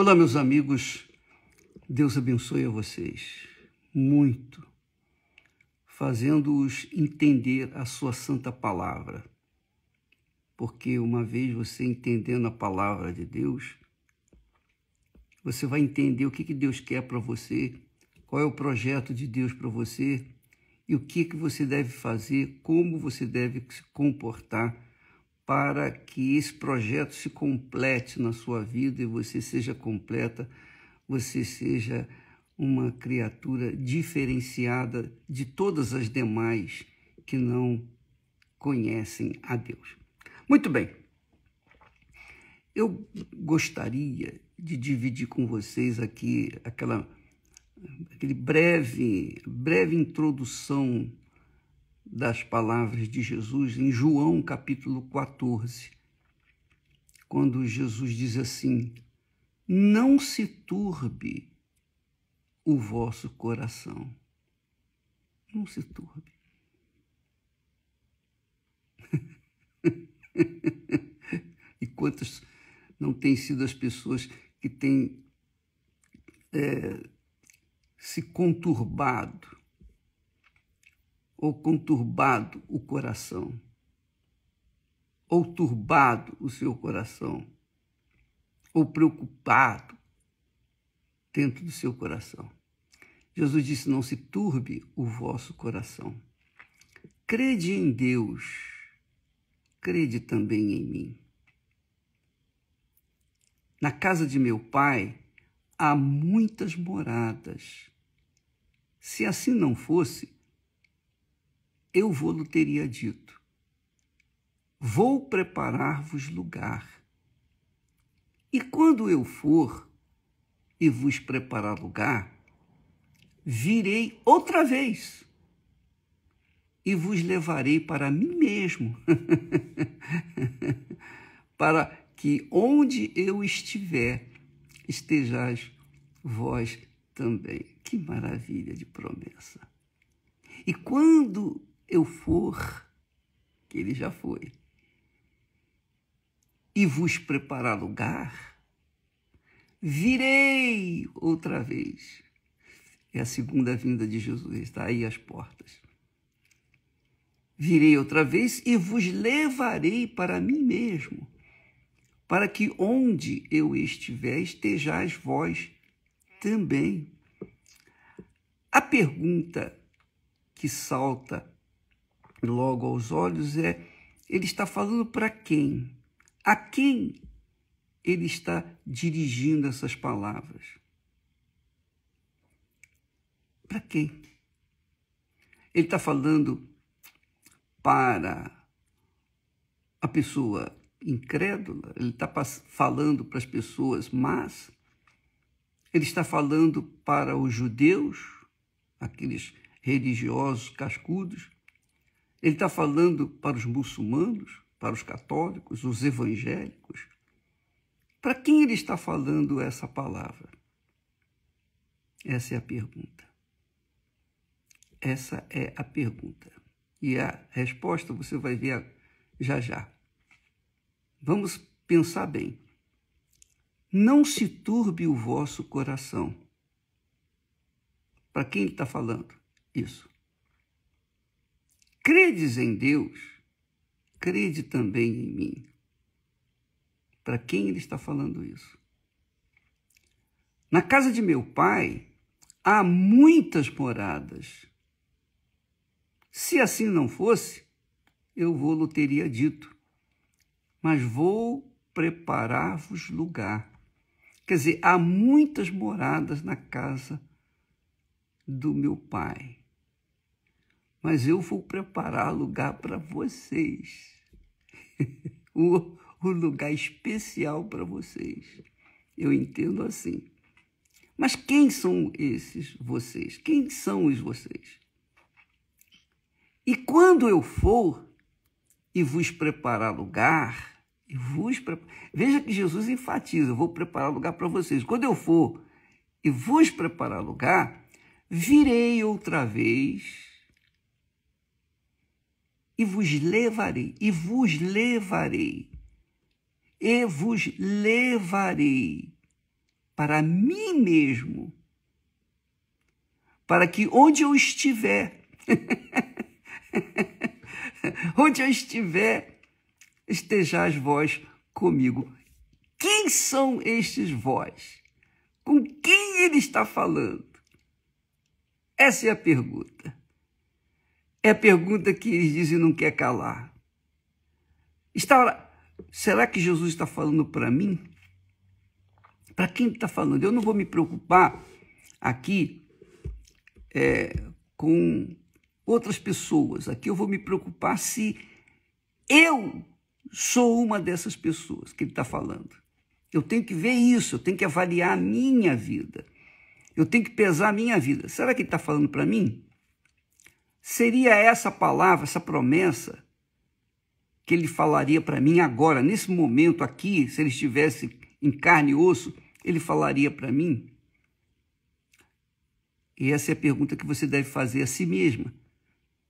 Olá, meus amigos. Deus abençoe a vocês muito, fazendo-os entender a sua santa palavra. Porque uma vez você entendendo a palavra de Deus, você vai entender o que, que Deus quer para você, qual é o projeto de Deus para você e o que, que você deve fazer, como você deve se comportar para que esse projeto se complete na sua vida e você seja completa, você seja uma criatura diferenciada de todas as demais que não conhecem a Deus. Muito bem. Eu gostaria de dividir com vocês aqui aquela aquele breve breve introdução das palavras de Jesus em João capítulo 14, quando Jesus diz assim: Não se turbe o vosso coração. Não se turbe. e quantas não têm sido as pessoas que têm é, se conturbado ou conturbado o coração, ou turbado o seu coração, ou preocupado dentro do seu coração. Jesus disse: Não se turbe o vosso coração. Crede em Deus, crede também em mim. Na casa de meu pai há muitas moradas. Se assim não fosse, eu vou-lhe teria dito: Vou preparar-vos lugar. E quando eu for e vos preparar lugar, virei outra vez e vos levarei para mim mesmo, para que onde eu estiver, estejais vós também. Que maravilha de promessa! E quando eu for, que ele já foi, e vos preparar lugar, virei outra vez. É a segunda vinda de Jesus, está aí às portas. Virei outra vez e vos levarei para mim mesmo, para que onde eu estiver estejais vós também. A pergunta que salta logo aos olhos é: ele está falando para quem? A quem ele está dirigindo essas palavras? Para quem? Ele está falando para a pessoa incrédula, ele está falando para as pessoas más, ele está falando para os judeus, aqueles religiosos cascudos, ele está falando para os muçulmanos, para os católicos, os evangélicos. Para quem ele está falando essa palavra? Essa é a pergunta. Essa é a pergunta. E a resposta você vai ver já já. Vamos pensar bem. Não se turbe o vosso coração. Para quem ele está falando isso? Credes em Deus, crede também em mim. Para quem ele está falando isso? Na casa de meu pai há muitas moradas. Se assim não fosse, eu vou-lo teria dito. Mas vou preparar-vos lugar. Quer dizer, há muitas moradas na casa do meu pai mas eu vou preparar lugar para vocês. um, lugar especial para vocês. Eu entendo assim. Mas quem são esses vocês? Quem são os vocês? E quando eu for e vos preparar lugar, e vos veja que Jesus enfatiza: eu vou preparar lugar para vocês. Quando eu for e vos preparar lugar, virei outra vez e vos levarei, e vos levarei, e vos levarei para mim mesmo, para que onde eu estiver, onde eu estiver, estejais vós comigo. Quem são estes vós? Com quem ele está falando? Essa é a pergunta. É a pergunta que eles dizem não quer calar. Está, será que Jesus está falando para mim? Para quem está falando? Eu não vou me preocupar aqui é, com outras pessoas. Aqui eu vou me preocupar se eu sou uma dessas pessoas que ele está falando. Eu tenho que ver isso, eu tenho que avaliar a minha vida. Eu tenho que pesar a minha vida. Será que ele está falando para mim? Seria essa palavra, essa promessa que ele falaria para mim agora, nesse momento aqui, se ele estivesse em carne e osso, ele falaria para mim? E essa é a pergunta que você deve fazer a si mesma.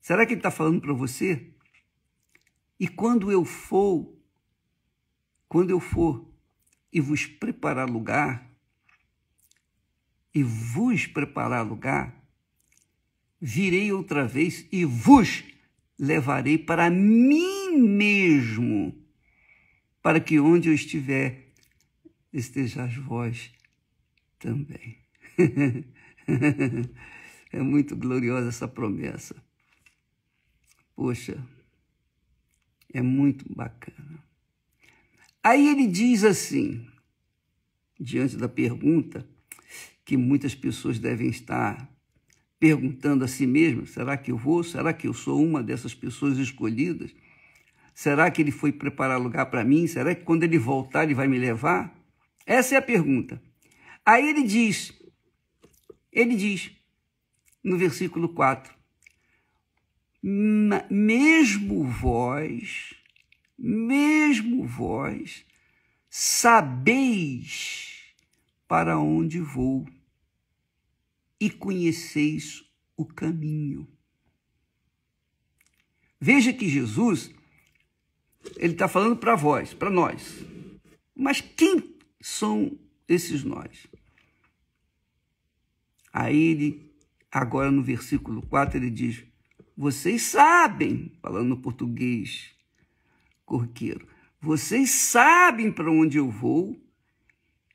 Será que ele está falando para você? E quando eu for, quando eu for e vos preparar lugar, e vos preparar lugar, virei outra vez e vos levarei para mim mesmo, para que onde eu estiver, estejais vós também. é muito gloriosa essa promessa. Poxa, é muito bacana. Aí ele diz assim, diante da pergunta que muitas pessoas devem estar perguntando a si mesmas: será que eu vou? Será que eu sou uma dessas pessoas escolhidas? Será que ele foi preparar lugar para mim? Será que quando ele voltar ele vai me levar? Essa é a pergunta. Aí ele diz, ele diz no versículo 4: mesmo vós, mesmo vós, sabeis para onde vou e conheceis o caminho. Veja que Jesus, ele está falando para vós, para nós. Mas quem são esses nós? Aí ele, agora no versículo 4, ele diz: vocês sabem, falando no português corriqueiro, vocês sabem para onde eu vou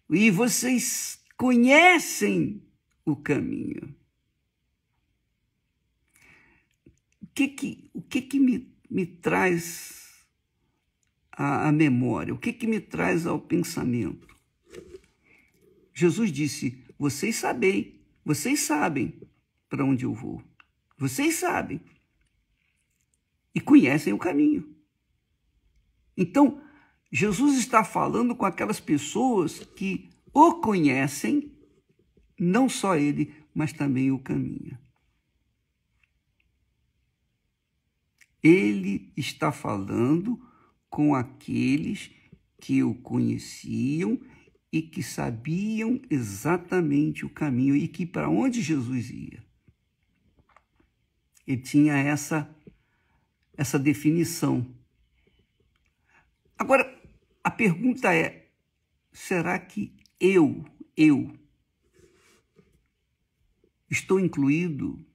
e vocês conhecem o caminho. O que que, o que, que me, me traz a memória? O que, que me traz ao pensamento? Jesus disse: Vocês sabem, vocês sabem para onde eu vou. Vocês sabem e conhecem o caminho. Então, Jesus está falando com aquelas pessoas que o conhecem, não só ele, mas também o caminho. Ele está falando com aqueles que o conheciam e que sabiam exatamente o caminho e que para onde Jesus ia. Ele tinha essa essa definição. Agora, a pergunta é: será que eu, eu, estou incluído,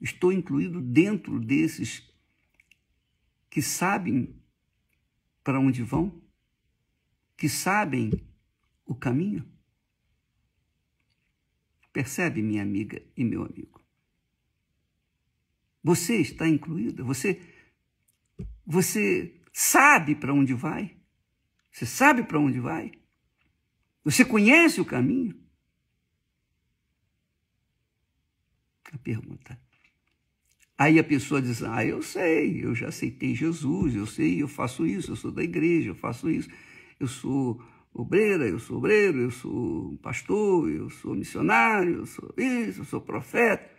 estou incluído dentro desses que sabem para onde vão? Que sabem o caminho? Percebe, minha amiga e meu amigo? Você está incluída? Você você sabe para onde vai? Você sabe para onde vai? Você conhece o caminho? Pergunta. Aí a pessoa diz: Ah, eu sei, eu já aceitei Jesus, eu sei, eu faço isso, eu sou da igreja, eu faço isso, eu sou obreira, eu sou obreiro, eu sou pastor, eu sou missionário, eu sou isso, eu sou profeta.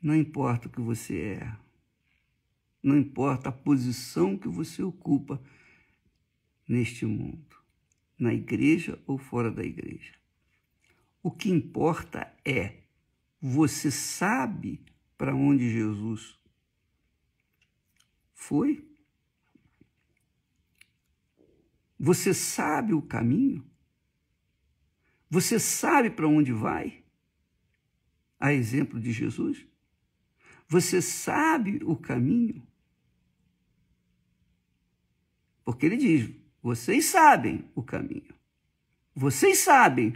Não importa o que você é, não importa a posição que você ocupa neste mundo, na igreja ou fora da igreja. O que importa é você sabe para onde Jesus foi? Você sabe o caminho? Você sabe para onde vai? A exemplo de Jesus? Você sabe o caminho? Porque ele diz: vocês sabem o caminho. Vocês sabem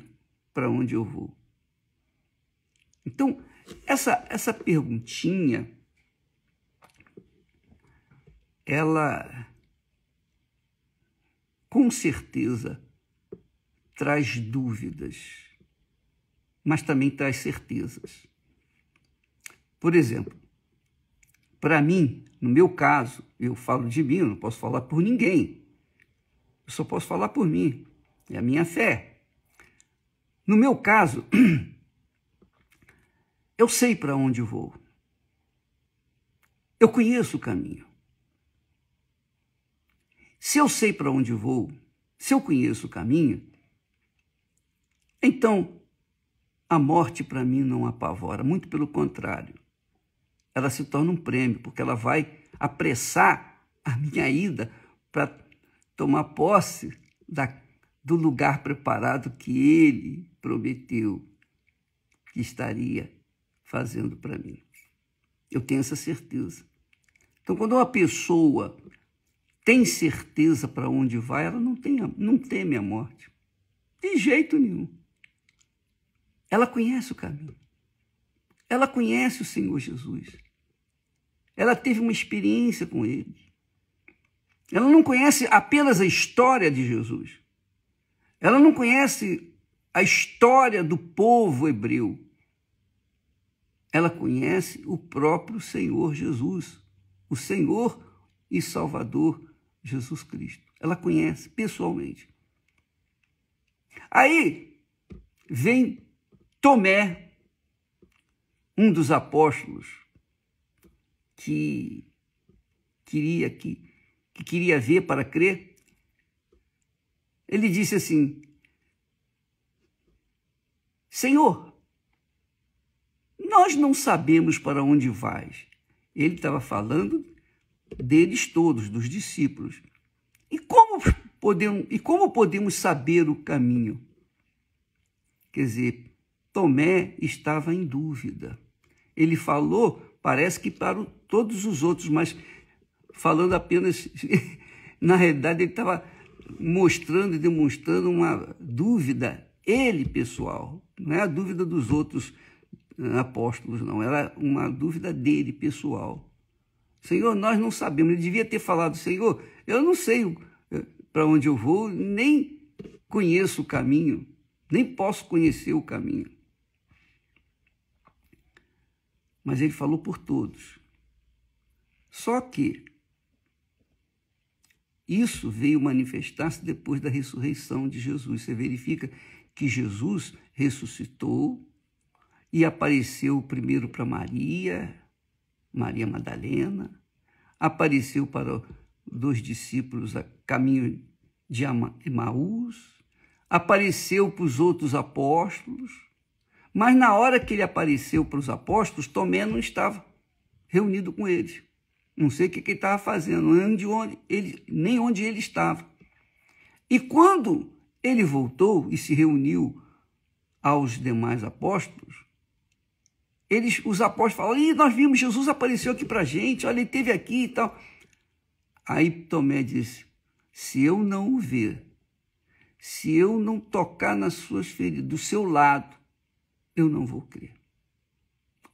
para onde eu vou. Então, essa, essa perguntinha, ela com certeza traz dúvidas, mas também traz certezas. Por exemplo, para mim, no meu caso, eu falo de mim, eu não posso falar por ninguém. Eu só posso falar por mim. É a minha fé. No meu caso, eu sei para onde vou. Eu conheço o caminho. Se eu sei para onde vou, se eu conheço o caminho, então a morte para mim não apavora, muito pelo contrário. Ela se torna um prêmio, porque ela vai apressar a minha ida para tomar posse da, do lugar preparado que ele prometeu que estaria fazendo para mim. Eu tenho essa certeza. Então, quando uma pessoa tem certeza para onde vai, ela não, tem, não teme a morte. De jeito nenhum. Ela conhece o caminho. Ela conhece o Senhor Jesus. Ela teve uma experiência com ele. Ela não conhece apenas a história de Jesus. Ela não conhece a história do povo hebreu ela conhece o próprio Senhor Jesus, o Senhor e Salvador Jesus Cristo. Ela conhece pessoalmente. Aí vem Tomé, um dos apóstolos que queria que, que queria ver para crer. Ele disse assim: Senhor, nós não sabemos para onde vais. Ele estava falando deles todos, dos discípulos. E como podemos, e como podemos saber o caminho? Quer dizer, Tomé estava em dúvida. Ele falou, parece que para todos os outros, mas falando apenas. Na realidade, ele estava mostrando e demonstrando uma dúvida, ele pessoal, não é a dúvida dos outros apóstolos, não. Era uma dúvida dele, pessoal. Senhor, nós não sabemos. Ele devia ter falado, Senhor, eu não sei eh, para onde eu vou, nem conheço o caminho, nem posso conhecer o caminho. Mas ele falou por todos. Só que isso veio manifestar-se depois da ressurreição de Jesus. Você verifica que Jesus ressuscitou, e apareceu primeiro para Maria, Maria Madalena, apareceu para dois discípulos a caminho de Emaús, apareceu para os outros apóstolos, mas na hora que ele apareceu para os apóstolos, Tomé não estava reunido com eles. Não sei o que, ele estava fazendo, onde ele, nem onde ele estava. E quando ele voltou e se reuniu aos demais apóstolos, eles, os apóstolos falam, e nós vimos, Jesus apareceu aqui para a gente, olha, ele esteve aqui e tal. Aí Tomé disse, se eu não o ver, se eu não tocar nas suas feridas, do seu lado, eu não vou crer.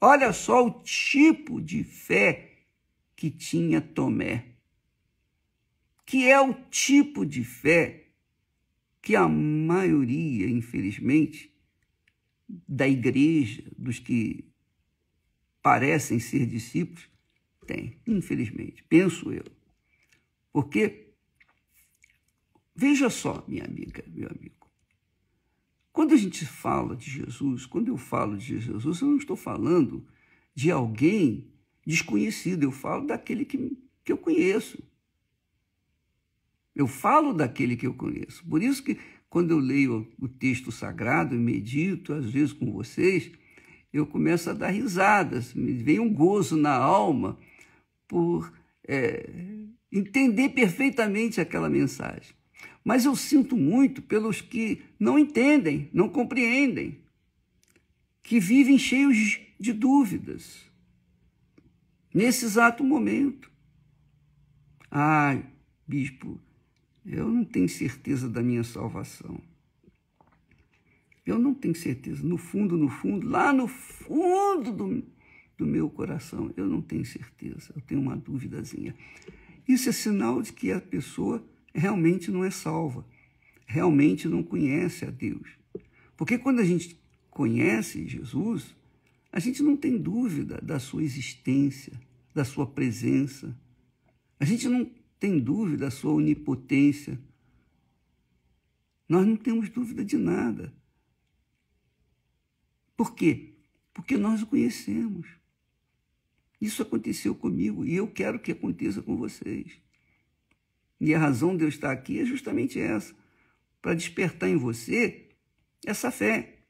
Olha só o tipo de fé que tinha Tomé, que é o tipo de fé que a maioria, infelizmente, da igreja, dos que parecem ser discípulos? Tem, infelizmente, penso eu. Porque, veja só, minha amiga, meu amigo, quando a gente fala de Jesus, quando eu falo de Jesus, eu não estou falando de alguém desconhecido, eu falo daquele que, que eu conheço. Eu falo daquele que eu conheço. Por isso que quando eu leio o texto sagrado e medito, às vezes com vocês, eu começo a dar risadas, me vem um gozo na alma por é, entender perfeitamente aquela mensagem. Mas eu sinto muito pelos que não entendem, não compreendem, que vivem cheios de dúvidas nesse exato momento. Ah, bispo, eu não tenho certeza da minha salvação. Eu não tenho certeza. No fundo, no fundo, lá no fundo do, do meu coração, eu não tenho certeza. Eu tenho uma duvidazinha. Isso é sinal de que a pessoa realmente não é salva, realmente não conhece a Deus. Porque quando a gente conhece Jesus, a gente não tem dúvida da sua existência, da sua presença. A gente não tem dúvida da sua onipotência. Nós não temos dúvida de nada. Por quê? Porque nós o conhecemos. Isso aconteceu comigo e eu quero que aconteça com vocês. E a razão de eu estar aqui é justamente essa: para despertar em você essa fé,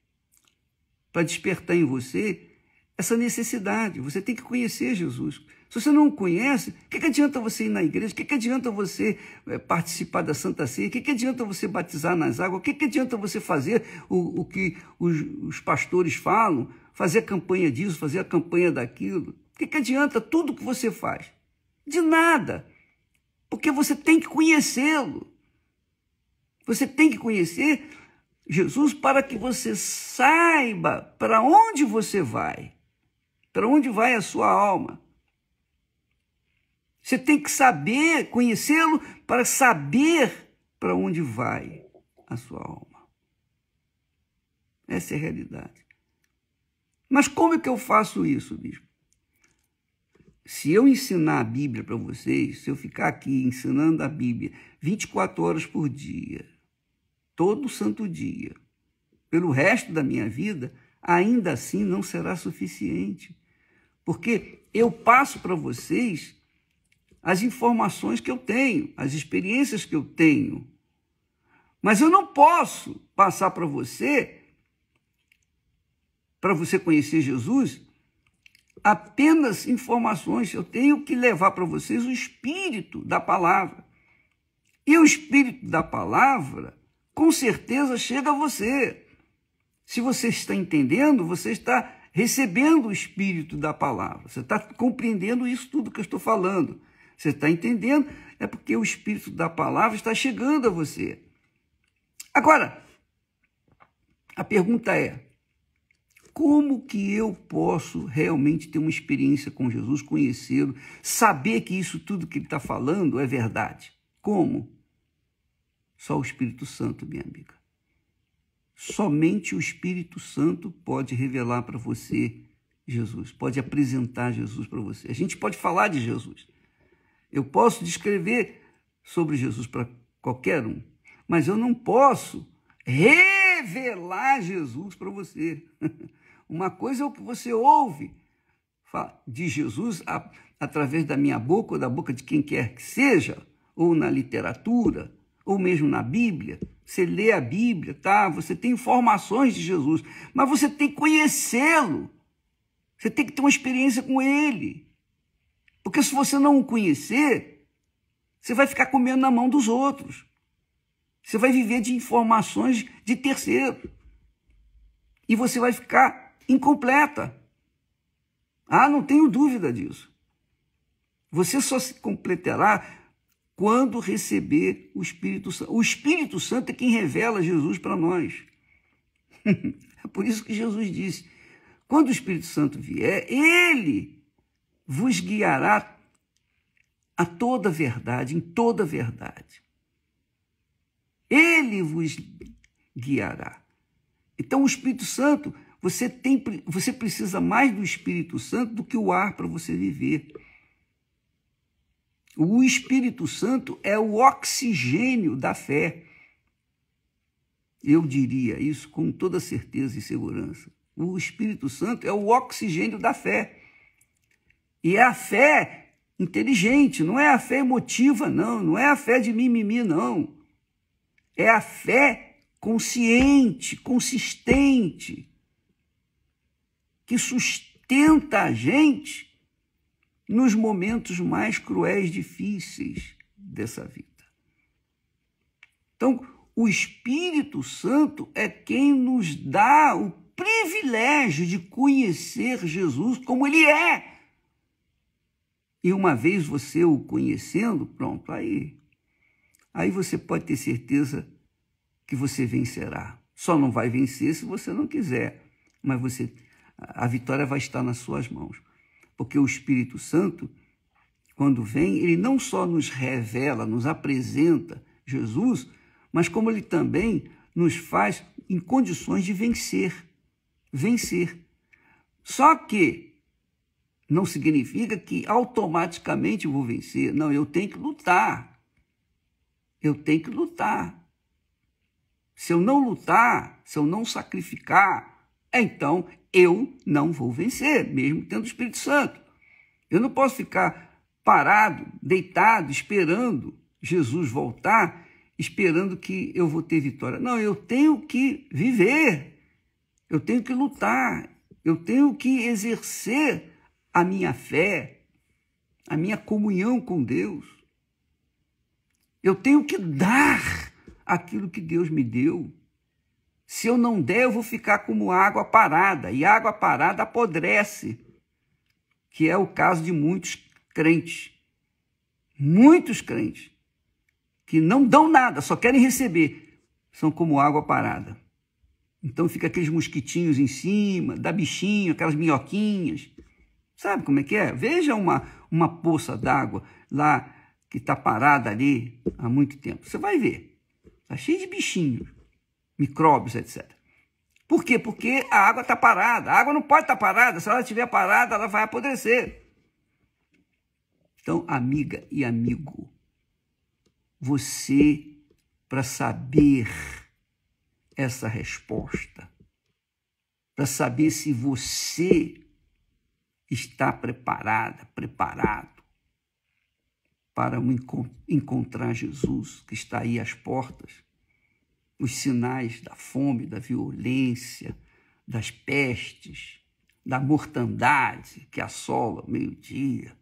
para despertar em você essa necessidade. Você tem que conhecer Jesus. Se você não conhece, o que, que adianta você ir na igreja? O que, que adianta você é, participar da Santa Ceia? O que, que adianta você batizar nas águas? O que, que adianta você fazer o, o que os, os pastores falam? Fazer a campanha disso, fazer a campanha daquilo? O que, que adianta tudo que você faz? De nada porque você tem que conhecê-lo. Você tem que conhecer Jesus para que você saiba para onde você vai, para onde vai a sua alma. Você tem que saber, conhecê-lo para saber para onde vai a sua alma. Essa é a realidade. Mas como é que eu faço isso, bispo? se eu ensinar a Bíblia para vocês, se eu ficar aqui ensinando a Bíblia 24 horas por dia, todo santo dia, pelo resto da minha vida, ainda assim não será suficiente. Porque eu passo para vocês as informações que eu tenho, as experiências que eu tenho. Mas eu não posso passar para você, para você conhecer Jesus, apenas informações, eu tenho que levar para vocês o espírito da palavra. E o espírito da palavra, com certeza, chega a você. Se você está entendendo, você está recebendo o espírito da palavra. Você está compreendendo isso tudo que eu estou falando. Você está entendendo? É porque o espírito da palavra está chegando a você. Agora, a pergunta é: como que eu posso realmente ter uma experiência com Jesus, conhecê-lo, saber que isso tudo que ele está falando é verdade? Como? Só o Espírito Santo, minha amiga. Somente o Espírito Santo pode revelar para você Jesus, pode apresentar Jesus para você. A gente pode falar de Jesus. Eu posso descrever sobre Jesus para qualquer um, mas eu não posso revelar Jesus para você. Uma coisa é o que você ouve de Jesus através da minha boca ou da boca de quem quer que seja, ou na literatura, ou mesmo na Bíblia. Você lê a Bíblia, tá? Você tem informações de Jesus, mas você tem que conhecê-lo. Você tem que ter uma experiência com ele. Porque se você não o conhecer, você vai ficar comendo na mão dos outros. Você vai viver de informações de terceiro. E você vai ficar incompleta. Ah, não tenho dúvida disso. Você só se completará quando receber o Espírito Santo. O Espírito Santo é quem revela Jesus para nós. é por isso que Jesus disse: quando o Espírito Santo vier, ele vos guiará a toda verdade, em toda verdade. Ele vos guiará. Então, o Espírito Santo você, tem, você precisa mais do Espírito Santo do que o ar para você viver. O Espírito Santo é o oxigênio da fé. Eu diria isso com toda certeza e segurança. O Espírito Santo é o oxigênio da fé. E é a fé inteligente, não é a fé emotiva, não, não é a fé de mimimi, não. É a fé consciente, consistente, que sustenta a gente nos momentos mais cruéis, difíceis dessa vida. Então, o Espírito Santo é quem nos dá o privilégio de conhecer Jesus como ele é. E uma vez você o conhecendo, pronto, aí aí você pode ter certeza que você vencerá. Só não vai vencer se você não quiser, mas você a vitória vai estar nas suas mãos. Porque o Espírito Santo, quando vem, ele não só nos revela, nos apresenta Jesus, mas como ele também nos faz em condições de vencer. Vencer. Só que não significa que automaticamente vou vencer. Não, eu tenho que lutar. Eu tenho que lutar. Se eu não lutar, se eu não sacrificar, então eu não vou vencer, mesmo tendo o Espírito Santo. Eu não posso ficar parado, deitado, esperando Jesus voltar, esperando que eu vou ter vitória. Não, eu tenho que viver, eu tenho que lutar, eu tenho que exercer a minha fé, a minha comunhão com Deus. Eu tenho que dar aquilo que Deus me deu. Se eu não der, eu vou ficar como água parada, e água parada apodrece, que é o caso de muitos crentes. Muitos crentes que não dão nada, só querem receber, são como água parada. Então fica aqueles mosquitinhos em cima, dá bichinho, aquelas minhoquinhas. Sabe como é que é? Veja uma, uma poça d'água lá que está parada ali há muito tempo. Você vai ver. Está cheio de bichinhos micróbios, etc. Por quê? Porque a água está parada. A água não pode estar tá parada. Se ela estiver parada, ela vai apodrecer. Então, amiga e amigo, você, para saber essa resposta, para saber se você está preparada, preparado para encontrar Jesus que está aí às portas, os sinais da fome, da violência, das pestes, da mortandade que assola o meio-dia,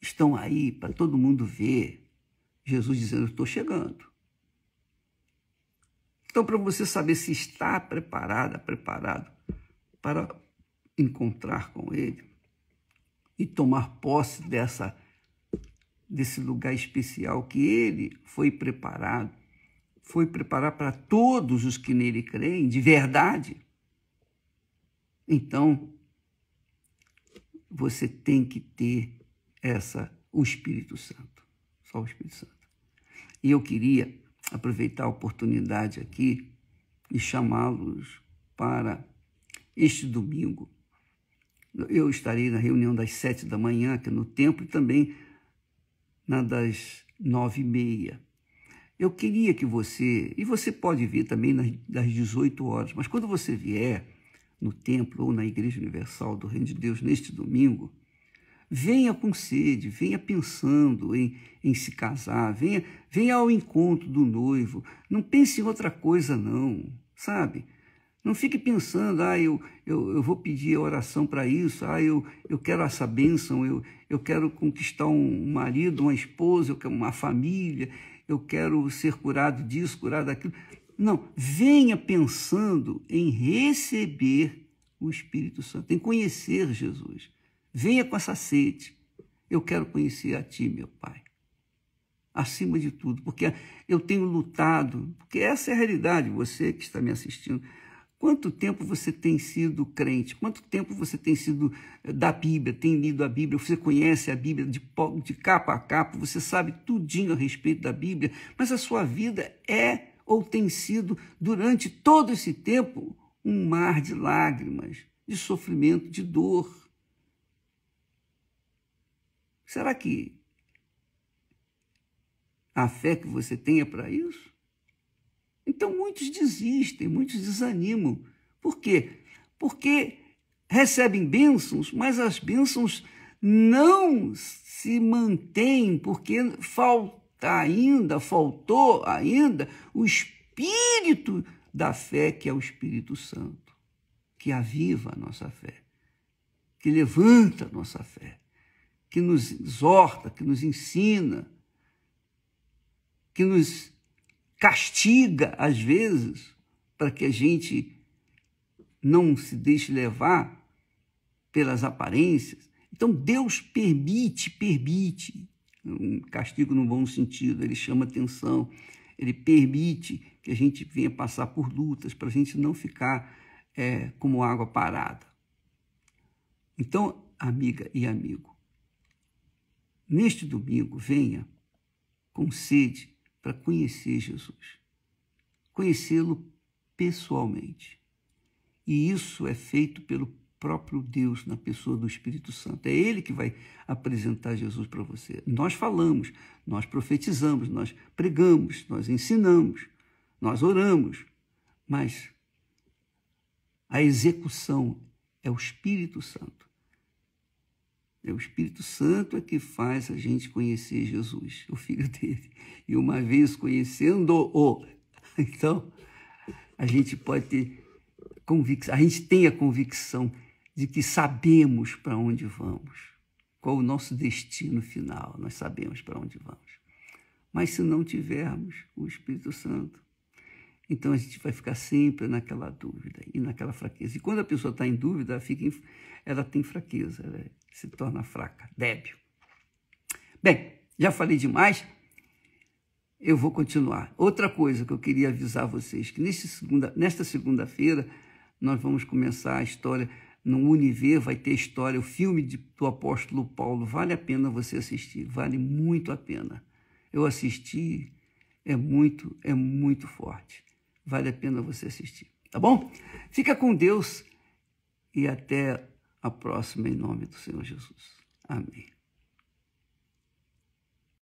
estão aí para todo mundo ver. Jesus dizendo: Estou chegando. Então, para você saber se está preparada, preparado para encontrar com Ele e tomar posse dessa, desse lugar especial que Ele foi preparado foi preparar para todos os que nele creem, de verdade. Então, você tem que ter essa o Espírito Santo, só o Espírito Santo. E eu queria aproveitar a oportunidade aqui e chamá-los para este domingo. Eu estarei na reunião das sete da manhã aqui no templo e também na das nove e meia. Eu queria que você, e você pode vir também nas, das 18 horas, mas quando você vier no templo ou na Igreja Universal do Reino de Deus neste domingo, venha com sede, venha pensando em, em se casar, venha, venha ao encontro do noivo. Não pense em outra coisa, não, sabe? Não fique pensando, ah, eu, eu, eu vou pedir oração para isso, ah, eu, eu quero essa bênção, eu, eu quero conquistar um marido, uma esposa, eu quero uma família, eu quero ser curado disso, curado daquilo. Não, venha pensando em receber o Espírito Santo, em conhecer Jesus. Venha com essa sede. Eu quero conhecer a Ti, meu Pai. Acima de tudo, porque eu tenho lutado, porque essa é a realidade, você que está me assistindo. Quanto tempo você tem sido crente? Quanto tempo você tem sido eh, da Bíblia, tem lido a Bíblia? Você conhece a Bíblia de, de capa a capa? Você sabe tudinho a respeito da Bíblia? Mas a sua vida é ou tem sido, durante todo esse tempo, um mar de lágrimas, de sofrimento, de dor. Será que a fé que você tem é para isso? Então muitos desistem, muitos desanimam. Por quê? Porque recebem bênçãos, mas as bênçãos não se mantêm, porque falta ainda, faltou ainda o espírito da fé, que é o Espírito Santo, que aviva a nossa fé, que levanta a nossa fé, que nos exorta, que nos ensina, que nos castiga às vezes para que a gente não se deixe levar pelas aparências. Então Deus permite, permite, um castigo no bom sentido, ele chama atenção, ele permite que a gente venha passar por lutas para a gente não ficar é, como água parada. Então, amiga e amigo, neste domingo venha com sede para conhecer Jesus, conhecê-lo pessoalmente. E isso é feito pelo próprio Deus na pessoa do Espírito Santo. É Ele que vai apresentar Jesus para você. Nós falamos, nós profetizamos, nós pregamos, nós ensinamos, nós oramos, mas a execução é o Espírito Santo. É o Espírito Santo é que faz a gente conhecer Jesus, o Filho dele. E uma vez conhecendo-o, então a gente pode ter convicção, a gente tem a convicção de que sabemos para onde vamos, qual o nosso destino final, nós sabemos para onde vamos. Mas se não tivermos o Espírito Santo, então a gente vai ficar sempre naquela dúvida e naquela fraqueza. E quando a pessoa está em dúvida, ela, fica, ela tem fraqueza, ela se torna fraca, débil. Bem, já falei demais, eu vou continuar. Outra coisa que eu queria avisar vocês, que segunda, nesta segunda-feira nós vamos começar a história no Univer vai ter história, o filme de, do apóstolo Paulo, vale a pena você assistir, vale muito a pena. Eu assisti, é muito, é muito forte. Vale a pena você assistir, tá bom? Fica com Deus e até a próxima em nome do Senhor Jesus. Amém.